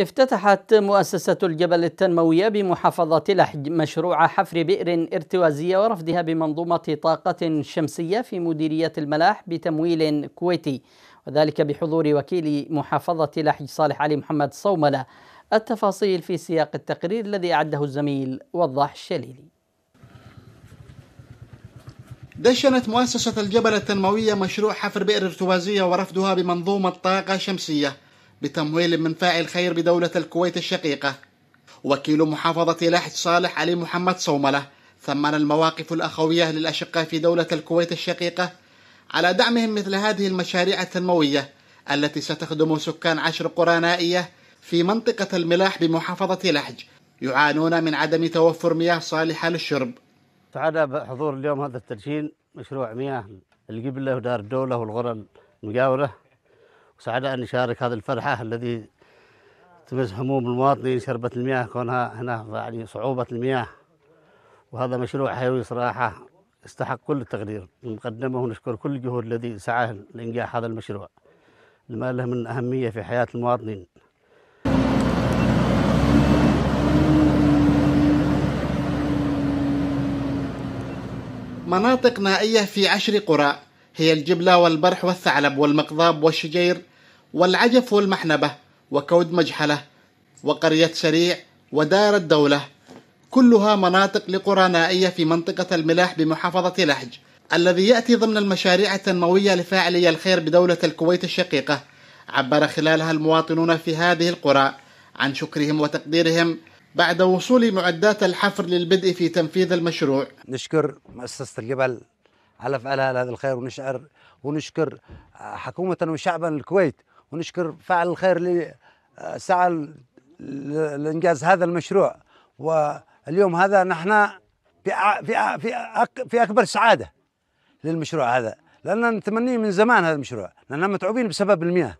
افتتحت مؤسسة الجبل التنموية بمحافظة لحج مشروع حفر بئر ارتوازية ورفدها بمنظومة طاقة شمسية في مديرية الملاح بتمويل كويتي وذلك بحضور وكيل محافظة لحج صالح علي محمد صوملة. التفاصيل في سياق التقرير الذي أعده الزميل وضاح الشليلي دشنت مؤسسة الجبل التنموية مشروع حفر بئر ارتوازية ورفدها بمنظومة طاقة شمسية. بتمويل من فاعل خير بدولة الكويت الشقيقة. وكيل محافظة لحج صالح علي محمد صوملة ثمن المواقف الأخوية للأشقاء في دولة الكويت الشقيقة على دعمهم مثل هذه المشاريع التنموية التي ستخدم سكان عشر قرى نائية في منطقة الملاح بمحافظة لحج يعانون من عدم توفر مياه صالحة للشرب. سعادة بحضور اليوم هذا التدشين مشروع مياه القبلة ودار الدولة والغرى المجاورة وسعداء أن نشارك هذه الفرحة الذي تمس هموم المواطنين شربة المياه كونها هنا يعني صعوبة المياه. وهذا مشروع حيوي صراحة يستحق كل التقدير. المقدمة ونشكر كل الجهود الذي سعى لإنجاح هذا المشروع. لما له من أهمية في حياة المواطنين. مناطق نائية في عشر قرى. هي الجبلة والبرح والثعلب والمقضاب والشجير والعجف والمحنبة وكود مجحلة وقرية سريع ودار الدولة. كلها مناطق لقرى نائية في منطقة الملاح بمحافظة لحج الذي يأتي ضمن المشاريع التنموية لفاعلي الخير بدولة الكويت الشقيقة. عبر خلالها المواطنون في هذه القرى عن شكرهم وتقديرهم بعد وصول معدات الحفر للبدء في تنفيذ المشروع. نشكر مؤسسة الجبل على فعلها هذا الخير ونشعر ونشكر حكومة وشعبا الكويت ونشكر فاعل الخير اللي سعى لإنجاز هذا المشروع. واليوم هذا نحن في في في في أكبر سعادة للمشروع هذا لأننا نتمنيه من زمان هذا المشروع لأننا متعوبين بسبب المياه.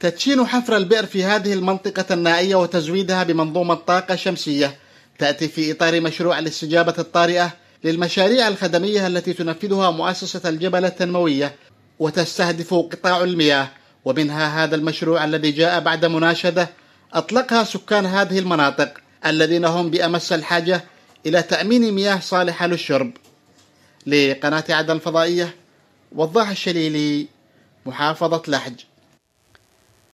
تدشين حفر البئر في هذه المنطقة النائية وتزويدها بمنظومة طاقة شمسية تأتي في إطار مشروع الاستجابة الطارئة للمشاريع الخدمية التي تنفذها مؤسسة الجبل التنموية وتستهدف قطاع المياه. ومنها هذا المشروع الذي جاء بعد مناشدة أطلقها سكان هذه المناطق الذين هم بأمس الحاجة إلى تأمين مياه صالحة للشرب. لقناة عدن الفضائية وضاح الشليلي محافظة لحج.